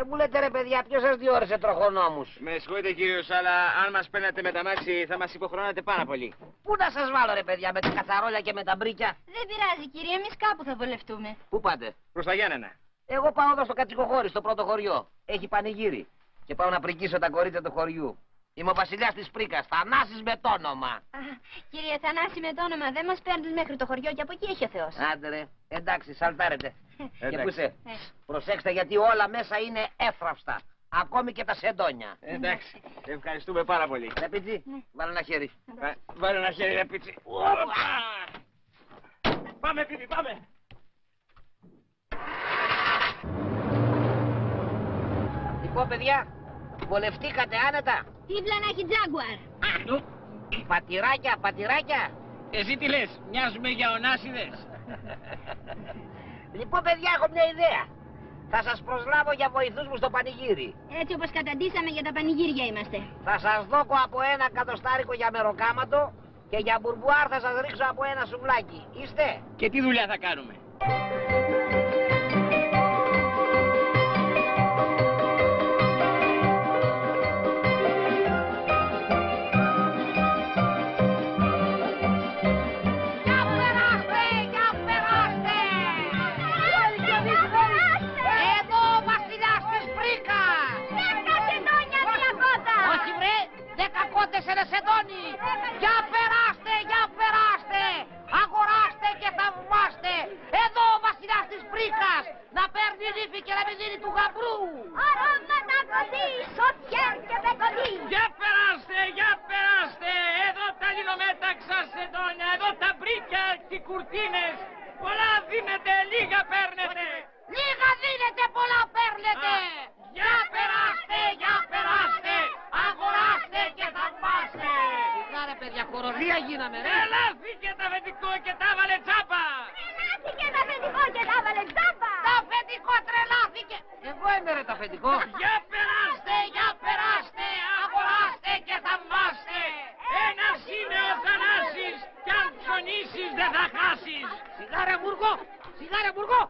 Δεν μου λέτε ρε παιδιά, ποιος σας διόρισε τροχονόμους; Με συγχωρείτε κύριος, αλλά αν μας παίρνατε με τα μάξι θα μας υποχρεώνατε πάρα πολύ. Πού να σας βάλω ρε παιδιά, με τα καθαρόλια και με τα μπρίκια; Δεν πειράζει, κύριε, εμείς κάπου θα βολευτούμε. Πού πάτε; Προς τα Γιάννενα. Εγώ πάω εδώ στο κατσικοχώρι, στο πρώτο χωριό. Έχει πανηγύρι. Και πάω να πρικίσω τα κορίτσια του χωριού. Είμαι ο βασιλιάς της Πρίκας, Θανάσης με το όνομα. Α, κύριε Θανάση, με το όνομα δεν μας παίρνεις μέχρι το χωριό και από εκεί έχει ο Θεός. Άντε ρε, εντάξει, σαλτάρετε. Και Εντάξει. πού είσαι; Ε. Προσέξτε γιατί όλα μέσα είναι εύθραυστα. Ακόμη και τα σεντόνια. Εντάξει, ευχαριστούμε πάρα πολύ. Ρε Πιτζή, Ναι. βάλε ένα χέρι. Ε, Βάλε ένα χέρι ρε πίτσι. Οπα! Πάμε πίπι, πάμε. Λοιπόν παιδιά, βολευτήκατε άνετα. Τύβλα να έχει τζάγκουαρ. Πατηράκια, πατηράκια. Εσύ τι λες, μοιάζουμε για ονάσιδες. Λοιπόν παιδιά, έχω μια ιδέα. Θα σας προσλάβω για βοηθούς μου στο πανηγύρι. Έτσι όπως καταντήσαμε για τα πανηγύρια είμαστε. Θα σας δώκω από ένα κατοστάρικο για μεροκάματο και για μπουρμπουάρ θα σας ρίξω από ένα σουβλάκι. Είστε; Και τι δουλειά θα κάνουμε; Για περάστε, για περάστε. Αγοράστε και θαυμάστε. Εδώ ο βασιλιάς της Βρίκας. Να παίρνει ρήφη και να μην δίνει του γαμπρού. Αρώματα κοντή, σωτιέρ και πεκοντή. Για περάστε, για περάστε. Εδώ τα λινομέταξα σεντόνια, εδώ τα μπρίκια και οι κουρτίνες. Πολλά δίνετε, λίγα παίρνετε. Λίγα δίνετε, πολλά παίρνετε. Α, Για περάστε, για περάστε. Αγοράστε και θαυμάστε. Σιγά ρε παιδιά, κοροϊδία γίναμε ρε. Ελάθηκε τα βεντικό και τα βάλε τσάπα. Τρελάθηκε το αφεντικό και τα έβαλε τζάμπα. Το αφεντικό τρελάθηκε. Εγώ είμαι ρε το αφεντικό. Για περάστε, για περάστε, αγοράστε και θαυμάστε. Ένας είναι ο Θανάσης κι αν ψωνίσεις δεν θα χάσεις. Σιγά ρε Μπουργό, σιγά ρε Μπουργό.